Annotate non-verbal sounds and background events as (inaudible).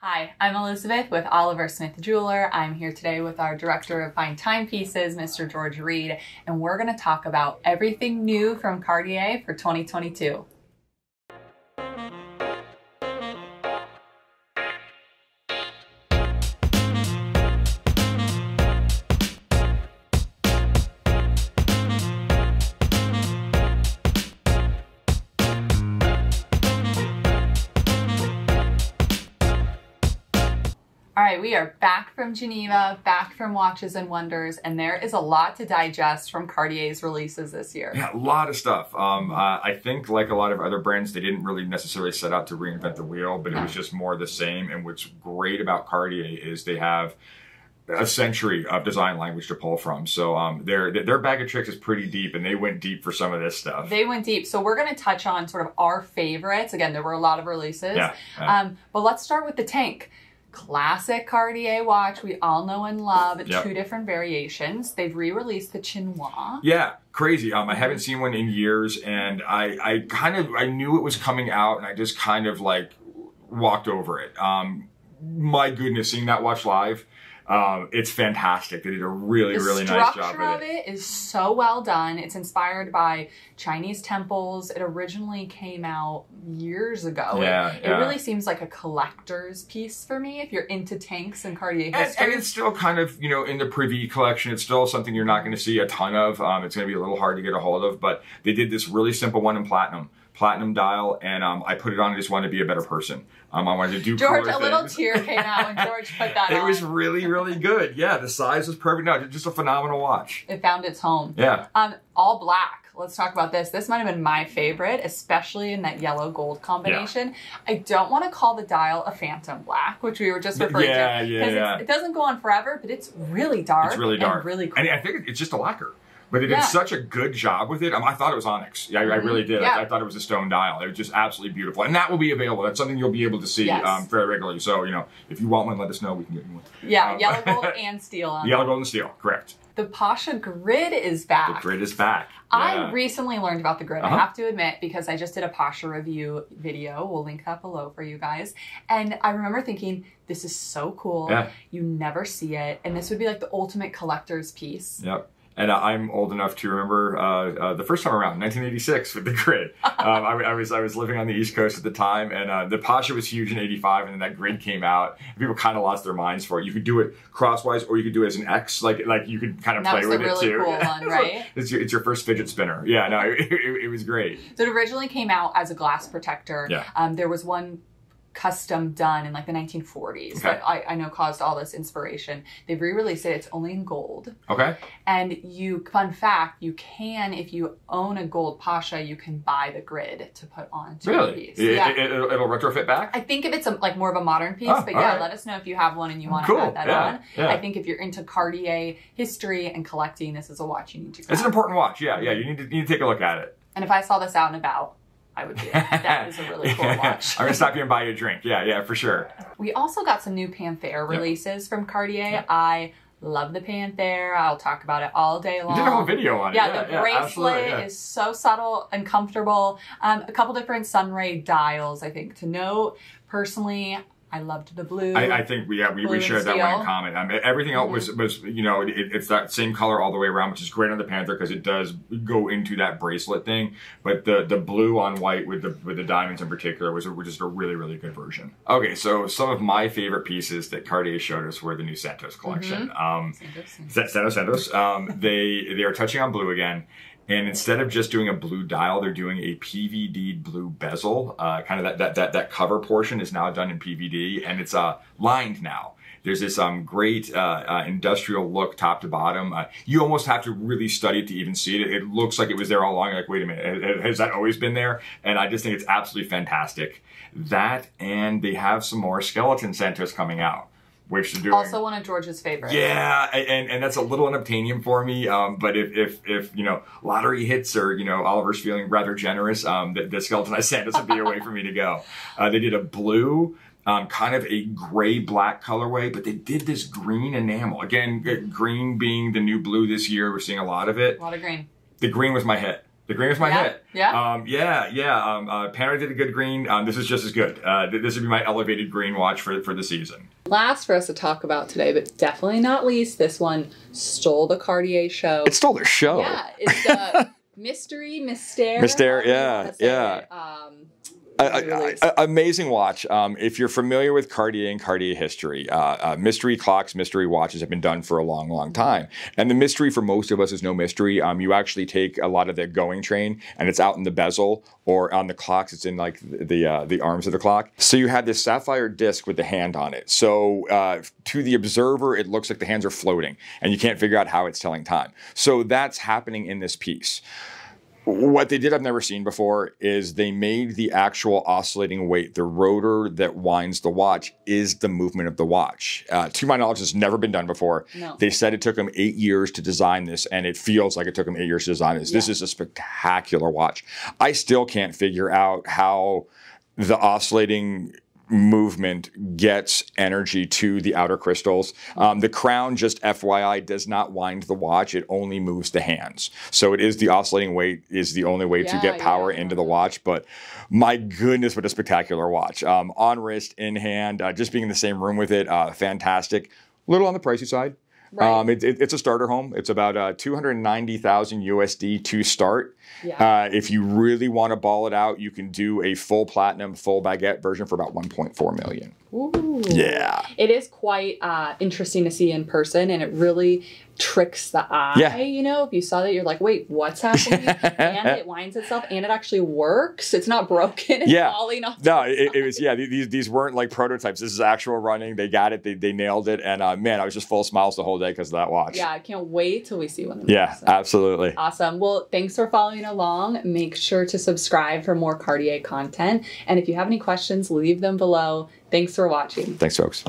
Hi, I'm Elizabeth with Oliver Smith Jeweler. I'm here today with our Director of Fine Timepieces, Mr. George Reed, and we're going to talk about everything new from Cartier for 2022. All right, we are back from Geneva, back from Watches and Wonders, and there is a lot to digest from Cartier's releases this year. Yeah, a lot of stuff. Um, uh, I think, like a lot of other brands, they didn't really necessarily set out to reinvent the wheel, but it was just more the same. And what's great about Cartier is they have a century of design language to pull from. So um, their their bag of tricks is pretty deep, and they went deep for some of this stuff. They went deep. So we're going to touch on sort of our favorites. Again, there were a lot of releases. Yeah, yeah. Um, but let's start with the tank. Classic Cartier watch we all know and love. Yep. Two different variations. They've re-released the Chinois. Yeah, crazy. Um, I haven't seen one in years, and I, I kind of I knew it was coming out, and I just kind of like walked over it. Um, my goodness, seeing that watch live, um, it's fantastic. They did a really, The really nice job of with it. it is so well done. It's inspired by Chinese temples. It originally came out years ago. Yeah, it, yeah. it really seems like a collector's piece for me if you're into tanks and Cartier And, history. and it's still kind of, you know, in the Privé collection. It's still something you're not going to see a ton of. Um, it's going to be a little hard to get a hold of, but they did this really simple one in platinum, platinum dial, and um, I put it on. I just wanted to be a better person. Um, I wanted to do George, a little tear came out when (laughs) George put that It on. was really, really (laughs) good. Yeah, the size was perfect. No, just a phenomenal watch. it found its home. Yeah. Um, all black. Let's talk about this. This might have been my favorite, especially in that yellow gold combination. Yeah. I don't want to call the dial a phantom black, which we were just referring Yeah, to. yeah, it's- yeah. It doesn't go on forever, but it's really dark. It's really dark. Really cool. And I think it's just a lacquer. But it Yeah. did such a good job with it. Um, I thought it was onyx. Yeah, I, I really did. Yeah. I, I thought it was a stone dial. It was just absolutely beautiful. And that will be available. That's something you'll be able to see Yes. um, very regularly. So, you know, if you want one, let us know. We can get you one. yeah, um, yellow gold (laughs) and steel on. Yellow, gold, and steel. Correct. The Pasha grid is back. The grid is back. I recently learned about the grid. Uh-huh. I have to admit because I just did a Pasha review video. We'll link that below for you guys. And I remember thinking, this is so cool. Yeah. You never see it, and this would be like the ultimate collector's piece. Yep. And I'm old enough to remember uh, uh, the first time around, 1986, with the grid. (laughs) um, I, I was I was living on the East Coast at the time, and uh, the Pasha was huge in '85, and then that grid came out. And people kind of lost their minds for it. You could do it crosswise, or you could do it as an X, like like you could kind of play with the it really too. cool one, (laughs) right? it's your it's your first fidget spinner. Yeah, no, (laughs) it, it, it was great. So it originally came out as a glass protector. Yeah. Um, there was one custom done in like the 1940s Okay. that I, I know caused all this inspiration. They've re-released it. It's only in gold. Okay. And you, fun fact, you can, if you own a gold Pasha, you can buy the grid to put your Really? piece. It, yeah. it, will it'll retrofit back. I think if it's a, like more of a modern piece, Oh, but yeah, right. let us know if you have one and you want Cool, to add that yeah, on. yeah. I think if you're into Cartier history and collecting, this is a watch you need to It's an important watch. Yeah, yeah. You need to you need to take a look at it. and if I saw this out and about, I would be like, (laughs) that is a really cool watch. I'm gonna stop you and buy you a drink. Yeah, yeah, for sure. We also got some new Panther releases from Cartier. Yeah. I love the Panther. I'll talk about it all day long. You did a whole video on it. Yeah, Yeah, the yeah, bracelet yeah. is so subtle and comfortable. Um, a couple different sunray dials, I think, to note. Personally, I loved the blue. I, I think we yeah, we, we shared that one in common. Um, everything else was was you know it, it's that same color all the way around, which is great on the Panther because it does go into that bracelet thing. But the the blue on white with the with the diamonds in particular was, a, was just a really really good version. Okay, so some of my favorite pieces that Cartier showed us were the new Santos collection. Um, Sa- Santos Santos. Um, they they are touching on blue again. And instead of just doing a blue dial, they're doing a PVD blue bezel. Uh, kind of that, that that that cover portion is now done in PVD, and it's uh, lined now. There's this um, great uh, uh, industrial look, top to bottom. Uh, you almost have to really study it to even see it. It looks like it was there all along. You're like, wait a minute, has- has that always been there? And I just think it's absolutely fantastic. That and they have some more skeleton centers coming out, which they're doing. Also one of George's favorites. Yeah, and, and that's a little unobtainium for me. Um, but if, if if you know lottery hits or you know Oliver's feeling rather generous, um, the, the skeletonized Santos would be a way for me to go. (laughs) Uh, they did a blue. Um, kind of a gray black colorway, but they did this green enamel. Again, green being the new blue this year, we're seeing a lot of it. A lot of green. The green was my hit. The green was my Yeah, hit. yeah. Um, yeah, yeah. Um, uh, did a good green. Um, this is just as good. Uh, th- this would be my elevated green watch for for the season. Last for us to talk about today, but definitely not least, this one stole the Cartier show. It stole their show. Yeah, it's the uh, (laughs) Mystery Mystère. Mystère, I don't know yeah, how to say yeah. it. A- release. amazing watch. Um, if you're familiar with Cartier and Cartier history, uh, uh, mystery clocks, mystery watches have been done for a long, long time. And the mystery for most of us is no mystery. Um, you actually take a lot of the going train, and it's out in the bezel or on the clocks. It's in like the the, uh, the arms of the clock. So you have this sapphire disc with the hand on it. So uh, to the observer, it looks like the hands are floating, and you can't figure out how it's telling time. So that's happening in this piece. What they did I've never seen before is they made the actual oscillating weight, the rotor that winds the watch, is the movement of the watch. Uh, to my knowledge, it's never been done before. No. They said it took them eight years to design this, and it feels like it took them eight years to design this. This is a spectacular watch. I still can't figure out how the oscillating movement gets energy to the outer crystals. Um, the crown, just FYI, does not wind the watch; it only moves the hands. So it is the oscillating weight is the only way to get power yeah. into the watch. But my goodness, what a spectacular watch! Um, on wrist, in hand, uh, just being in the same room with it, uh, fantastic. A little on the pricey side. Right. Um, it, it- it's a starter home. It's about uh, 290,000 USD to start. Yeah. Uh, if you really want to ball it out, you can do a full platinum, full baguette version for about 1.4 million. Ooh. Yeah. It is quite uh, interesting to see in person, and it really tricks the eye. Yeah. You know, if you saw that, you're like, wait, what's happening? (laughs) and it winds itself, and it actually works. It's not broken. It's Yeah. falling off. No, it, it was yeah. These these weren't like prototypes. This is actual running. They got it. They, they nailed it. And uh, man, I was just full of smiles the whole day because of that watch. Yeah, I can't wait till we see one. Yeah, person. absolutely. Awesome. Well, thanks for following along. Make sure to subscribe for more Cartier content. And if you have any questions, leave them below. Thanks for watching. Thanks, folks.